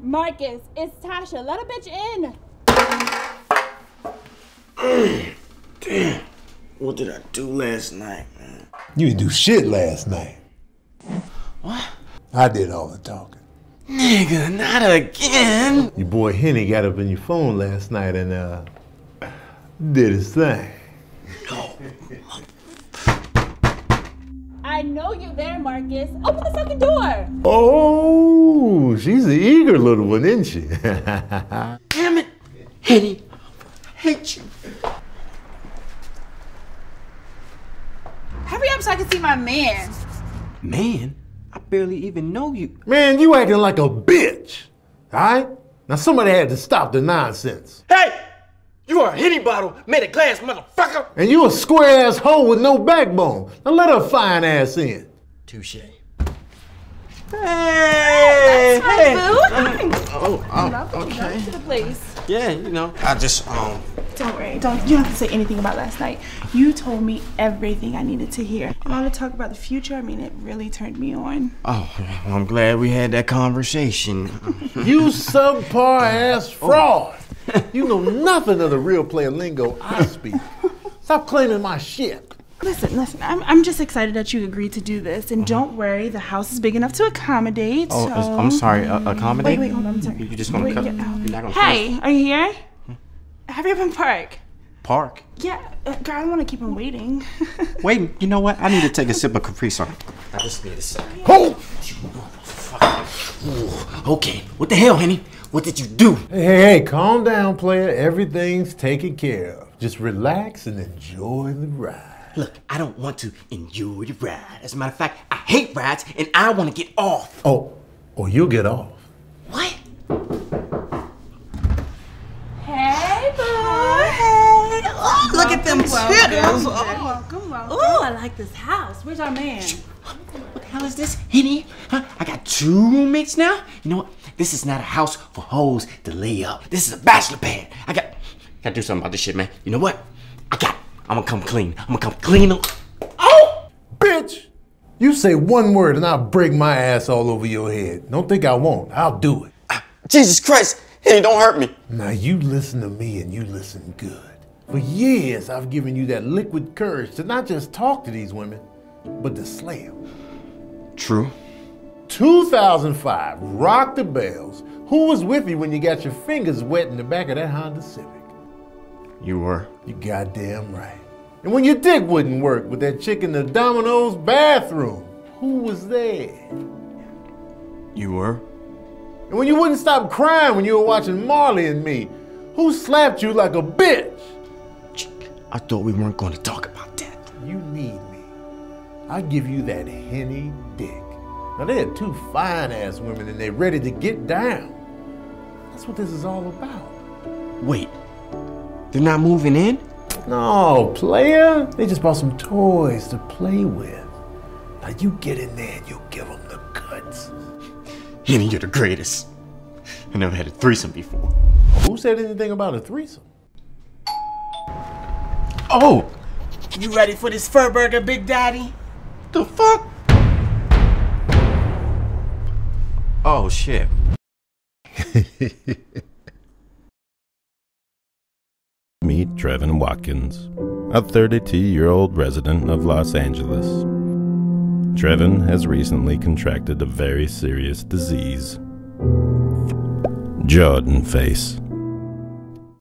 Marcus, it's Tasha. Let a bitch in. Damn. What did I do last night, man? You didn't do shit last night. What? I did all the talking. Nigga, not again. Your boy Henny got up in your phone last night and uh did his thing. I know you're there, Marcus. Open the fucking door. Oh, she's an eager little one, isn't she? Damn it, Henny. I hate you. Hurry up so I can see my man. Man, I barely even know you. Man, you acting like a bitch. All right? Now somebody had to stop the nonsense. Hey! You are a Henny bottle made of glass, motherfucker! And you a square ass hoe with no backbone. Now let her fine ass in. Touche. Hey! That's my hey! boo. Oh, oh, okay. To the place. Yeah, you know. I just, um, Don't worry. Don't. You don't have to say anything about last night. You told me everything I needed to hear. And all the talk about the future. I mean, it really turned me on. oh, I'm glad we had that conversation. You subpar ass fraud. You know nothing of the real player lingo I speak. Stop claiming my shit. Listen, listen. I'm, I'm just excited that you agreed to do this. And don't worry, the house is big enough to accommodate. Oh, so... I'm sorry. Uh, accommodate? Wait, wait, hold on. I'm sorry. You just gonna Wait, cut? yeah, You're not gonna Hey, are you here? Hurry up and park. Park. Yeah, uh, girl, I don't want to keep him waiting. Wait, you know what? I need to take a sip of Capri Sun. I just need a second. Hold! Okay, what the hell, Henny? What did you do? Hey, hey, hey, calm down, player. Everything's taken care of. Just relax and enjoy the ride. Look, I don't want to enjoy the ride. As a matter of fact, I hate rides and I want to get off. Oh, or you'll get off. What? Hey, boo. Oh, hey. Oh, look at them titties. Welcome, welcome. Ooh, oh, I like this house. Where's our man? What the hell is this, Henny? Huh? I got two roommates now? You know what? This is not a house for hoes to lay up. This is a bachelor pad. I got, gotta do something about this shit, man. You know what? I got, I'm gonna come clean. I'm gonna come clean. Oh! Bitch! You say one word and I'll break my ass all over your head. Don't think I won't. I'll do it. Jesus Christ! Henny, don't hurt me. Now you listen to me and you listen good. For years, I've given you that liquid courage to not just talk to these women, but to slay them. True. 2005, Rock the Bells. Who was with you when you got your fingers wet in the back of that Honda Civic? You were. You goddamn right. And when your dick wouldn't work with that chick in the Domino's bathroom, who was there? You were. And when you wouldn't stop crying when you were watching Marley and me, who slapped you like a bitch? I thought we weren't going to talk about that. You need me. I'll give you that henny dick. Now they're two fine ass women and they're ready to get down. That's what this is all about. Wait, they're not moving in? No, player. They just bought some toys to play with. Now you get in there and you give them the goods. Henny, you're the greatest. I never had a threesome before. Who said anything about a threesome? Oh! You ready for this fur burger, Big Daddy? The fuck? Oh shit. Meet Trevin Watkins, a 32 year old resident of Los Angeles. Trevin has recently contracted a very serious disease Jordan face.